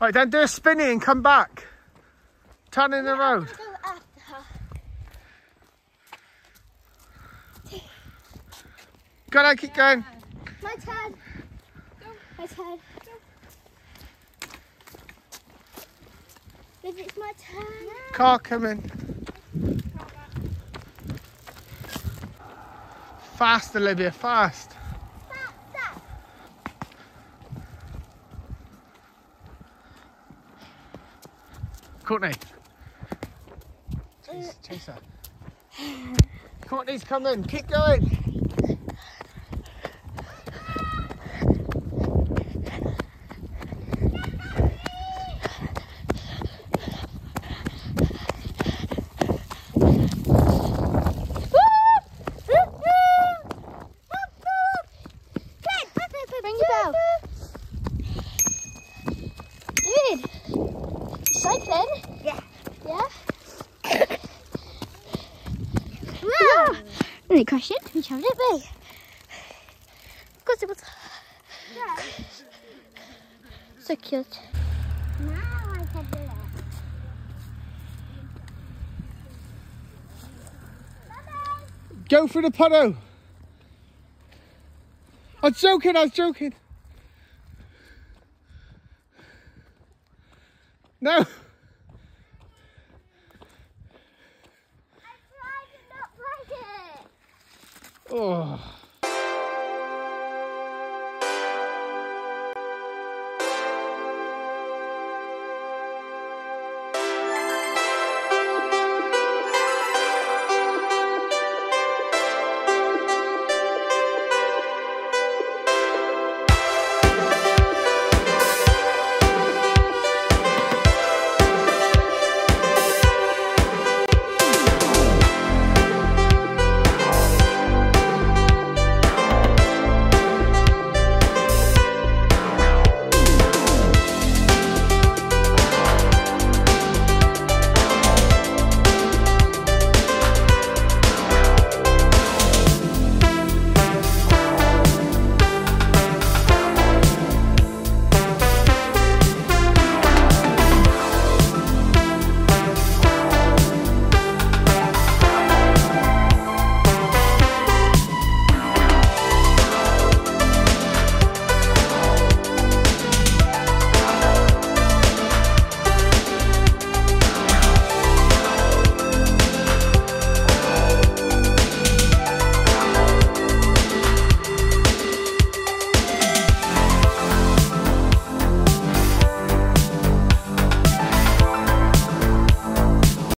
Right, then do a spinny and come back. Turn in the road. Go after her. Go on, keep going. My turn. My turn. Liv, it's my turn. Car coming. Fast, Olivia, fast. Courtney. Chase, chase her. Courtney's coming. Keep going. And it crashed into each other, didn't we? Of course it was. So cute. Now I can do it. Go for the puddle. I was joking, I was joking. No. Ugh.